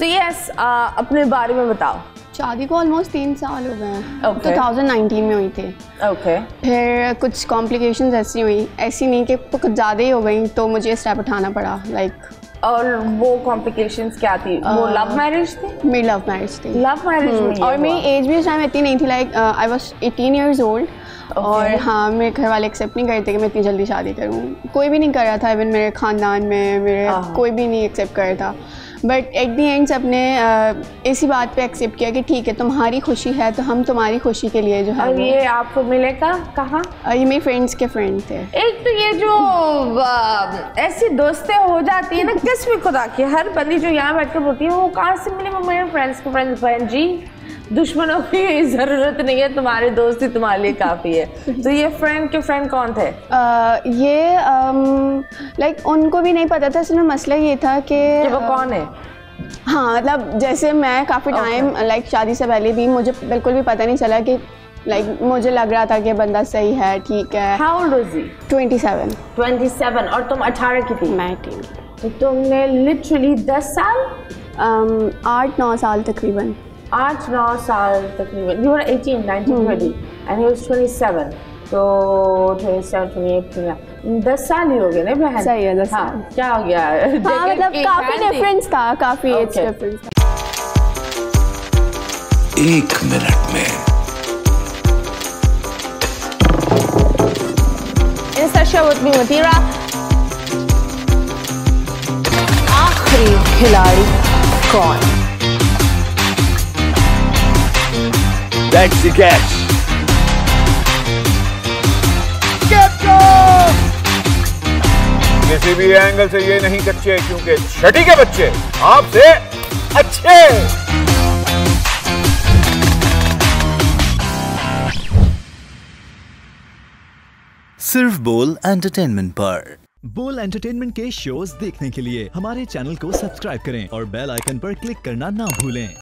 So yes अपने बारे में बताओ। शादी को ऑलमोस्ट तीन साल हो गए हैं। Okay. 2019 में हुई थी। Okay okay. फिर कुछ कॉम्प्लिकेशंस ऐसी हुई। ऐसी नहीं कि कुछ ज़्यादा ही हो गई तो मुझे स्टेप उठाना पड़ा लाइक like, और वो कॉम्प्लिकेशंस क्या थी? uh, वो लव मैरिज थी? मेरी लव मैरिज थी। लव मैरिज में और मेरी एज भी उस टाइम इतनी नहीं थी like I was eighteen years old और हाँ मेरे घर वाले एक्सेप्ट नहीं करते कि मैं इतनी जल्दी शादी करूँ। कोई भी नहीं कर रहा था इवन मेरे ख़ानदान में मेरे हाँ। कोई भी नहीं एक्सेप्ट कर रहा था। बट एट दी एंड सबने uh, इसी बात पे एक्सेप्ट किया कि ठीक है तुम्हारी खुशी है तो हम तुम्हारी खुशी के लिए जो है और ये आपको मिलेगा? कहाँ? ये मेरे फ्रेंड्स के फ्रेंड थे। एक तो ये जो ऐसी दोस्तें हो जाती है ना किस भी खुदा की हर बंदी जो यहाँ बैठ कर बोलती है वो कहाँ से मिले वो मेरे फ्रेंड्स के फ्रेंड्स बहन जी दुश्मनों की ज़रूरत नहीं है तुम्हारी दोस्ती तुम्हारे लिए काफ़ी है। तो ये फ्रेंड के फ्रेंड कौन थे? अ, ये लाइक like, उनको भी नहीं पता था में मसला ये था कि वो कौन है? हाँ मतलब जैसे मैं काफ़ी टाइम लाइक शादी से पहले भी मुझे बिल्कुल भी पता नहीं चला कि लाइक like, मुझे लग रहा था कि बंदा सही है ठीक है। How old was he twenty seven 27 और तुम 18 की थी? मैं। तो तुमने लिटरली 10 साल? Um, आठ नौ साल तकरीबन। आठ नौ साल तकरीबन। You were 18 19 20 and he was 27 तो 27 28 29 10 साल ही हो गए ना बहन? सही है, दस हाँ, साल। क्या हो गया? हाँ मतलब काफ़ी डिफरेंस था। काफ़ी एज Okay. डिफरेंस था। एक मिनट में। with me Matira आखिरी खिलाड़ी कौन? दैट्स द कैच किसी भी एंगल से ये नहीं कच्चे क्योंकि छठी के बच्चे आपसे अच्छे। सिर्फ़ बोल एंटरटेनमेंट पर। बोल एंटरटेनमेंट के शोज़ देखने के लिए हमारे चैनल को सब्सक्राइब करें और बेल आइकन पर क्लिक करना ना भूलें।